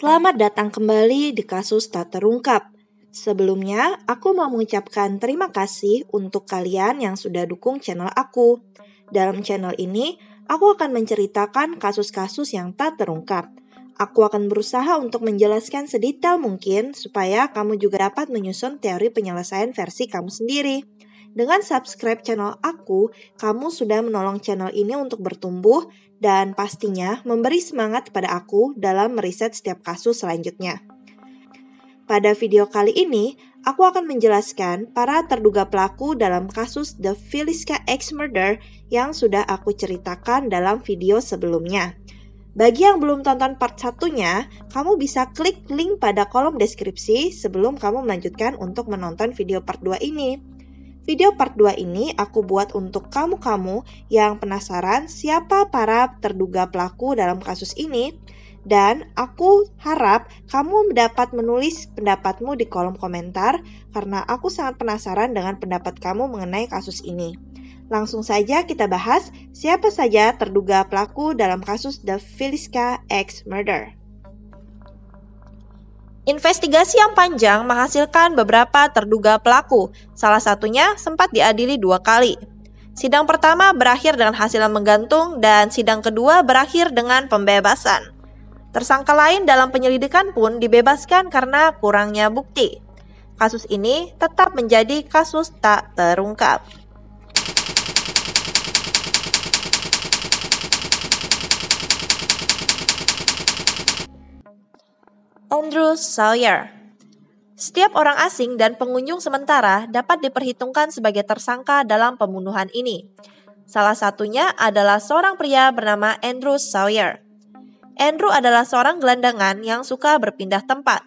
Selamat datang kembali di kasus tak terungkap. Sebelumnya, aku mau mengucapkan terima kasih untuk kalian yang sudah dukung channel aku. Dalam channel ini, aku akan menceritakan kasus-kasus yang tak terungkap. Aku akan berusaha untuk menjelaskan sedetail mungkin supaya kamu juga dapat menyusun teori penyelesaian versi kamu sendiri. Dengan subscribe channel aku, kamu sudah menolong channel ini untuk bertumbuh dan pastinya memberi semangat kepada aku dalam meriset setiap kasus selanjutnya. Pada video kali ini, aku akan menjelaskan para terduga pelaku dalam kasus The Filiska X Murder yang sudah aku ceritakan dalam video sebelumnya. Bagi yang belum tonton part satunya, kamu bisa klik link pada kolom deskripsi sebelum kamu melanjutkan untuk menonton video part 2 ini. Video part 2 ini aku buat untuk kamu-kamu yang penasaran siapa para terduga pelaku dalam kasus ini dan aku harap kamu dapat menulis pendapatmu di kolom komentar karena aku sangat penasaran dengan pendapat kamu mengenai kasus ini. Langsung saja kita bahas siapa saja terduga pelaku dalam kasus The Filiska X Murder. Investigasi yang panjang menghasilkan beberapa terduga pelaku, salah satunya sempat diadili dua kali. Sidang pertama berakhir dengan hasil menggantung dan sidang kedua berakhir dengan pembebasan. Tersangka lain dalam penyelidikan pun dibebaskan karena kurangnya bukti. Kasus ini tetap menjadi kasus tak terungkap. Andrew Sawyer. Setiap orang asing dan pengunjung sementara dapat diperhitungkan sebagai tersangka dalam pembunuhan ini. Salah satunya adalah seorang pria bernama Andrew Sawyer. Andrew adalah seorang gelandangan yang suka berpindah tempat.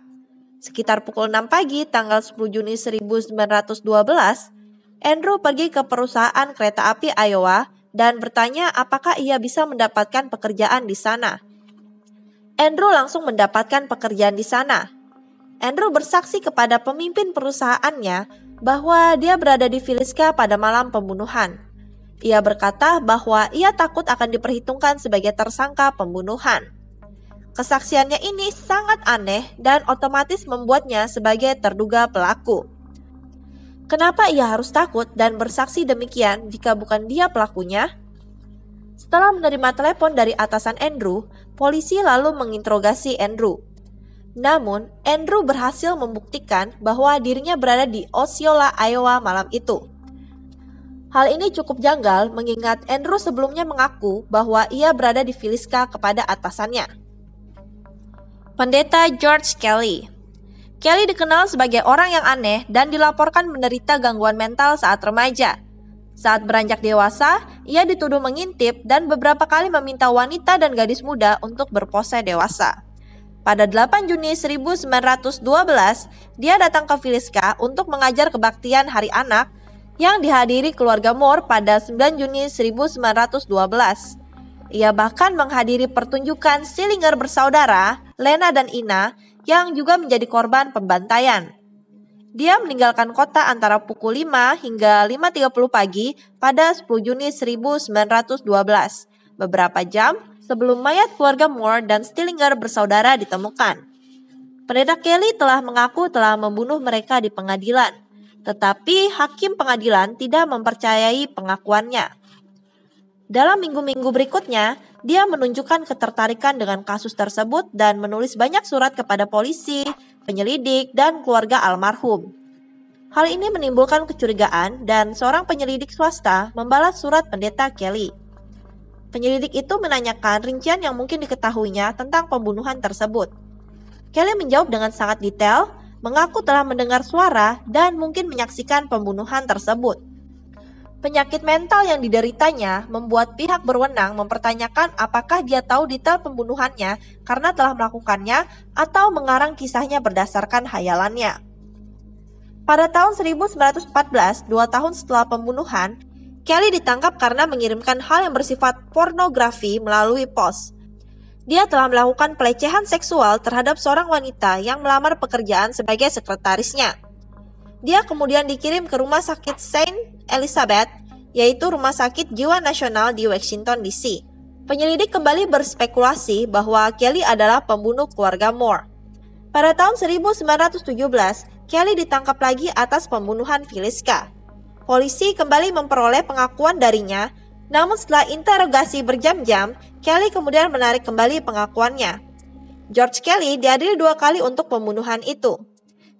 Sekitar pukul 6 pagi tanggal 10 Juni 1912, Andrew pergi ke perusahaan kereta api Iowa dan bertanya apakah ia bisa mendapatkan pekerjaan di sana. Andrew langsung mendapatkan pekerjaan di sana. Andrew bersaksi kepada pemimpin perusahaannya bahwa dia berada di Filiska pada malam pembunuhan. Ia berkata bahwa ia takut akan diperhitungkan sebagai tersangka pembunuhan. Kesaksiannya ini sangat aneh dan otomatis membuatnya sebagai terduga pelaku. Kenapa ia harus takut dan bersaksi demikian jika bukan dia pelakunya? Setelah menerima telepon dari atasan Andrew, polisi lalu menginterogasi Andrew. Namun, Andrew berhasil membuktikan bahwa dirinya berada di Osceola, Iowa malam itu. Hal ini cukup janggal mengingat Andrew sebelumnya mengaku bahwa ia berada di Filiska kepada atasannya. Pendeta George Kelly Kelly dikenal sebagai orang yang aneh dan dilaporkan menderita gangguan mental saat remaja. Saat beranjak dewasa, ia dituduh mengintip dan beberapa kali meminta wanita dan gadis muda untuk berpose dewasa. Pada 8 Juni 1912, dia datang ke Filiska untuk mengajar kebaktian Hari Anak yang dihadiri keluarga Moore pada 9 Juni 1912. Ia bahkan menghadiri pertunjukan Sillinger bersaudara, Lena dan Ina, yang juga menjadi korban pembantaian. Dia meninggalkan kota antara pukul 5 hingga 5.30 pagi pada 10 Juni 1912, beberapa jam sebelum mayat keluarga Moore dan Stillinger bersaudara ditemukan. Pendeta Kelly telah mengaku telah membunuh mereka di pengadilan, tetapi hakim pengadilan tidak mempercayai pengakuannya. Dalam minggu-minggu berikutnya, dia menunjukkan ketertarikan dengan kasus tersebut dan menulis banyak surat kepada polisi, penyelidik, dan keluarga almarhum. Hal ini menimbulkan kecurigaan dan seorang penyelidik swasta membalas surat pendeta Kelly. Penyelidik itu menanyakan rincian yang mungkin diketahuinya tentang pembunuhan tersebut. Kelly menjawab dengan sangat detail, mengaku telah mendengar suara dan mungkin menyaksikan pembunuhan tersebut. Penyakit mental yang dideritanya membuat pihak berwenang mempertanyakan apakah dia tahu detail pembunuhannya karena telah melakukannya atau mengarang kisahnya berdasarkan hayalannya. Pada tahun 1914, dua tahun setelah pembunuhan, Kelly ditangkap karena mengirimkan hal yang bersifat pornografi melalui pos. Dia telah melakukan pelecehan seksual terhadap seorang wanita yang melamar pekerjaan sebagai sekretarisnya. Dia kemudian dikirim ke rumah sakit Saint Elizabeth, yaitu rumah sakit jiwa nasional di Washington DC. Penyelidik kembali berspekulasi bahwa Kelly adalah pembunuh keluarga Moore. Pada tahun 1917, Kelly ditangkap lagi atas pembunuhan Filiska. Polisi kembali memperoleh pengakuan darinya, namun setelah interogasi berjam-jam, Kelly kemudian menarik kembali pengakuannya. George Kelly diadili dua kali untuk pembunuhan itu.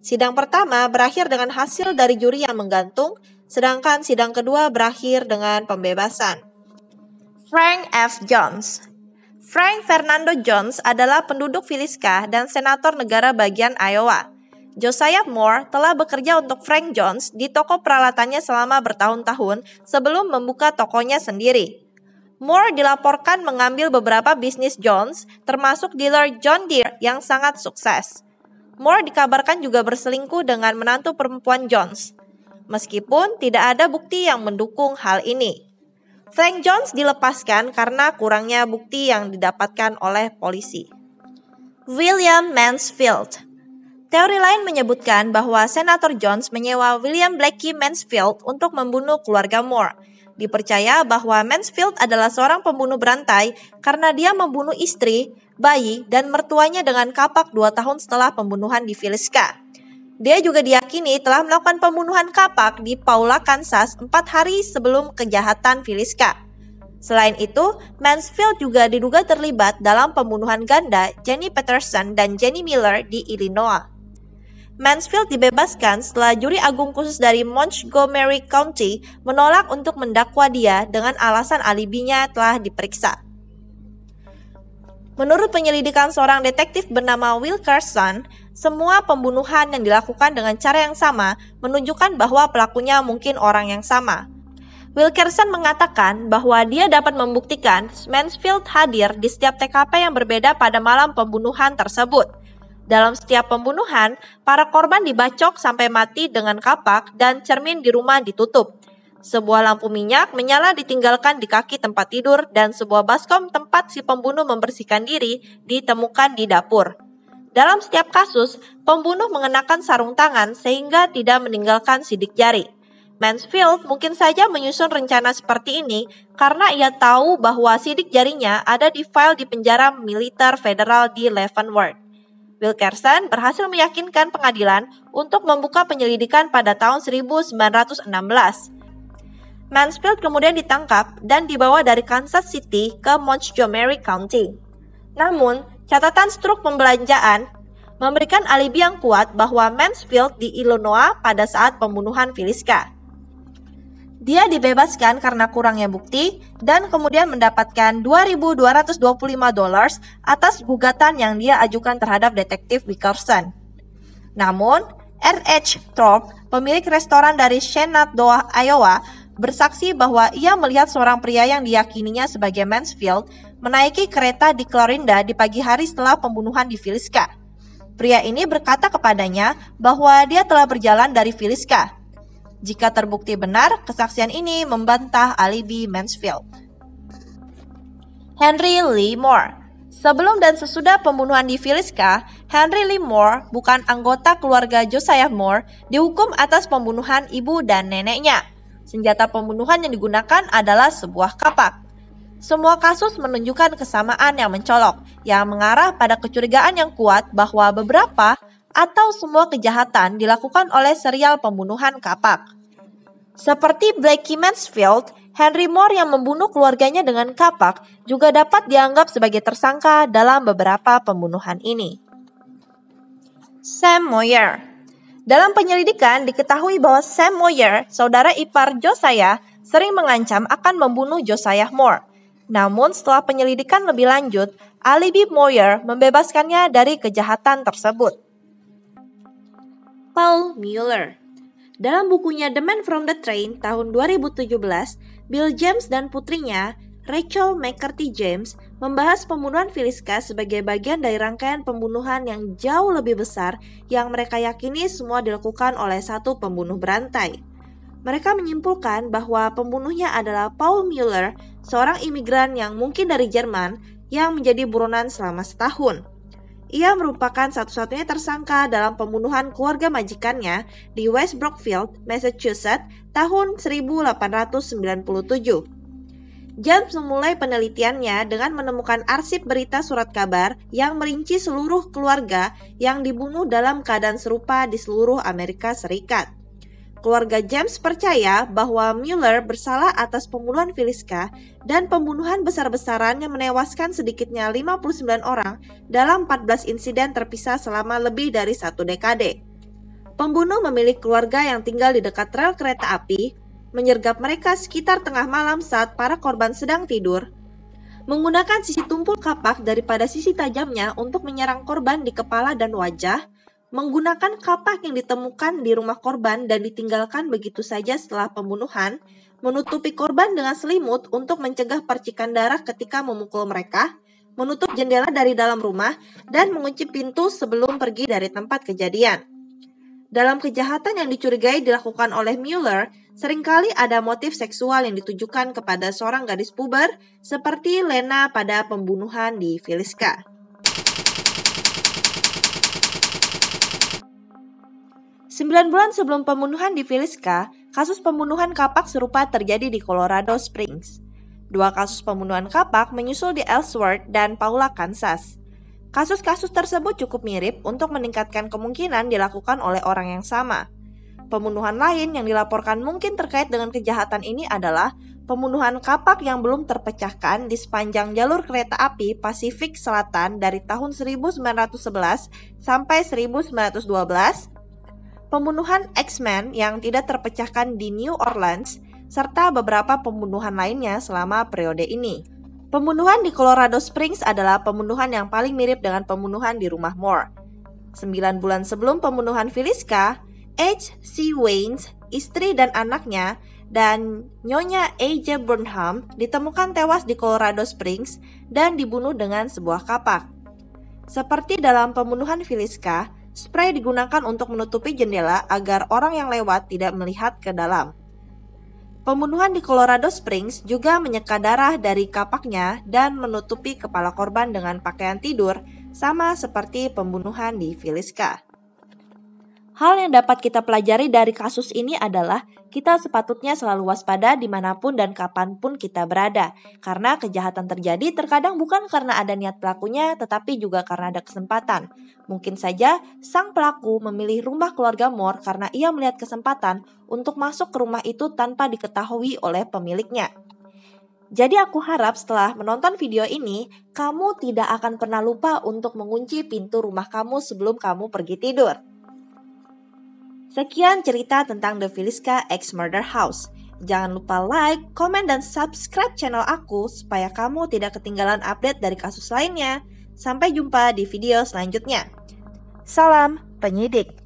Sidang pertama berakhir dengan hasil dari juri yang menggantung, sedangkan sidang kedua berakhir dengan pembebasan. Frank F. Jones Frank Fernando Jones adalah penduduk Filiska dan senator negara bagian Iowa. Josiah Moore telah bekerja untuk Frank Jones di toko peralatannya selama bertahun-tahun sebelum membuka tokonya sendiri. Moore dilaporkan mengambil beberapa bisnis Jones, termasuk dealer John Deere yang sangat sukses. Moore dikabarkan juga berselingkuh dengan menantu perempuan Jones, meskipun tidak ada bukti yang mendukung hal ini. Frank Jones dilepaskan karena kurangnya bukti yang didapatkan oleh polisi. William Mansfield Teori lain menyebutkan bahwa Senator Jones menyewa William Blackie Mansfield untuk membunuh keluarga Moore. Dipercaya bahwa Mansfield adalah seorang pembunuh berantai karena dia membunuh istri, bayi, dan mertuanya dengan kapak dua tahun setelah pembunuhan di Filiska. Dia juga diyakini telah melakukan pembunuhan kapak di Paula, Kansas empat hari sebelum kejahatan Filiska. Selain itu, Mansfield juga diduga terlibat dalam pembunuhan ganda Jenny Peterson dan Jenny Miller di Illinois. Mansfield dibebaskan setelah juri agung khusus dari Montgomery County menolak untuk mendakwa dia dengan alasan alibinya telah diperiksa. Menurut penyelidikan seorang detektif bernama Will Carson, semua pembunuhan yang dilakukan dengan cara yang sama menunjukkan bahwa pelakunya mungkin orang yang sama. Wilkerson mengatakan bahwa dia dapat membuktikan Mansfield hadir di setiap TKP yang berbeda pada malam pembunuhan tersebut. Dalam setiap pembunuhan, para korban dibacok sampai mati dengan kapak dan cermin di rumah ditutup. Sebuah lampu minyak menyala ditinggalkan di kaki tempat tidur dan sebuah baskom tempat si pembunuh membersihkan diri ditemukan di dapur. Dalam setiap kasus, pembunuh mengenakan sarung tangan sehingga tidak meninggalkan sidik jari. Mansfield mungkin saja menyusun rencana seperti ini karena ia tahu bahwa sidik jarinya ada di file di penjara militer federal di Leavenworth. Wilkerson berhasil meyakinkan pengadilan untuk membuka penyelidikan pada tahun 1916. Mansfield kemudian ditangkap dan dibawa dari Kansas City ke Montgomery County. Namun, Catatan struk pembelanjaan memberikan alibi yang kuat bahwa Mansfield di Illinois pada saat pembunuhan Filiska. Dia dibebaskan karena kurangnya bukti dan kemudian mendapatkan 2.225 dolar atas gugatan yang dia ajukan terhadap detektif Wickerson. Namun, R.H. Thorpe, pemilik restoran dari Shenandoah, Iowa, bersaksi bahwa ia melihat seorang pria yang diyakininya sebagai Mansfield menaiki kereta di Clarinda di pagi hari setelah pembunuhan di Filiska. Pria ini berkata kepadanya bahwa dia telah berjalan dari Filiska. Jika terbukti benar, kesaksian ini membantah alibi Mansfield. Henry Lee Moore Sebelum dan sesudah pembunuhan di Filiska, Henry Lee Moore, bukan anggota keluarga Josiah Moore, dihukum atas pembunuhan ibu dan neneknya. Senjata pembunuhan yang digunakan adalah sebuah kapak. Semua kasus menunjukkan kesamaan yang mencolok, yang mengarah pada kecurigaan yang kuat bahwa beberapa atau semua kejahatan dilakukan oleh serial pembunuhan kapak. Seperti Blackie Mansfield, Henry Moore yang membunuh keluarganya dengan kapak juga dapat dianggap sebagai tersangka dalam beberapa pembunuhan ini. Sam Moyer Dalam penyelidikan diketahui bahwa Sam Moyer, saudara ipar Josiah, sering mengancam akan membunuh Josiah Moore. Namun setelah penyelidikan lebih lanjut, alibi Moyer membebaskannya dari kejahatan tersebut. Paul Mueller Dalam bukunya The Man from the Train tahun 2017, Bill James dan putrinya, Rachel McCarthy James, membahas pembunuhan Filiska sebagai bagian dari rangkaian pembunuhan yang jauh lebih besar yang mereka yakini semua dilakukan oleh satu pembunuh berantai. Mereka menyimpulkan bahwa pembunuhnya adalah Paul Müller, seorang imigran yang mungkin dari Jerman yang menjadi buronan selama setahun. Ia merupakan satu-satunya tersangka dalam pembunuhan keluarga majikannya di West Brookfield, Massachusetts tahun 1897. James memulai penelitiannya dengan menemukan arsip berita surat kabar yang merinci seluruh keluarga yang dibunuh dalam keadaan serupa di seluruh Amerika Serikat. Keluarga James percaya bahwa Mueller bersalah atas pembunuhan Filiska dan pembunuhan besar-besaran yang menewaskan sedikitnya 59 orang dalam 14 insiden terpisah selama lebih dari satu dekade. Pembunuh memilih keluarga yang tinggal di dekat rel kereta api menyergap mereka sekitar tengah malam saat para korban sedang tidur, menggunakan sisi tumpul kapak daripada sisi tajamnya untuk menyerang korban di kepala dan wajah, menggunakan kapak yang ditemukan di rumah korban dan ditinggalkan begitu saja setelah pembunuhan, menutupi korban dengan selimut untuk mencegah percikan darah ketika memukul mereka, menutup jendela dari dalam rumah, dan mengunci pintu sebelum pergi dari tempat kejadian. Dalam kejahatan yang dicurigai dilakukan oleh Mueller, sering kali ada motif seksual yang ditujukan kepada seorang gadis puber seperti Lena pada pembunuhan di Filiska. Sembilan bulan sebelum pembunuhan di Filiska, kasus pembunuhan kapak serupa terjadi di Colorado Springs. Dua kasus pembunuhan kapak menyusul di Ellsworth dan Paula, Kansas. Kasus-kasus tersebut cukup mirip untuk meningkatkan kemungkinan dilakukan oleh orang yang sama. Pembunuhan lain yang dilaporkan mungkin terkait dengan kejahatan ini adalah pembunuhan kapak yang belum terpecahkan di sepanjang jalur kereta api Pasifik Selatan dari tahun 1911 sampai 1912, pembunuhan X-Men yang tidak terpecahkan di New Orleans, serta beberapa pembunuhan lainnya selama periode ini. Pembunuhan di Colorado Springs adalah pembunuhan yang paling mirip dengan pembunuhan di rumah Moore. Sembilan bulan sebelum pembunuhan Filiska, H. C. Waynes, istri dan anaknya, dan Nyonya A.J. Burnham ditemukan tewas di Colorado Springs dan dibunuh dengan sebuah kapak. Seperti dalam pembunuhan Filiska, spray digunakan untuk menutupi jendela agar orang yang lewat tidak melihat ke dalam. Pembunuhan di Colorado Springs juga menyeka darah dari kapaknya dan menutupi kepala korban dengan pakaian tidur, sama seperti pembunuhan di Filiska. Hal yang dapat kita pelajari dari kasus ini adalah kita sepatutnya selalu waspada di mana pun dan kapan pun kita berada. Karena kejahatan terjadi terkadang bukan karena ada niat pelakunya, tetapi juga karena ada kesempatan. Mungkin saja sang pelaku memilih rumah keluarga Moore karena ia melihat kesempatan untuk masuk ke rumah itu tanpa diketahui oleh pemiliknya. Jadi aku harap setelah menonton video ini, kamu tidak akan pernah lupa untuk mengunci pintu rumah kamu sebelum kamu pergi tidur. Sekian cerita tentang The Filiska X Murder House. Jangan lupa like, komen, dan subscribe channel aku supaya kamu tidak ketinggalan update dari kasus lainnya. Sampai jumpa di video selanjutnya. Salam penyidik.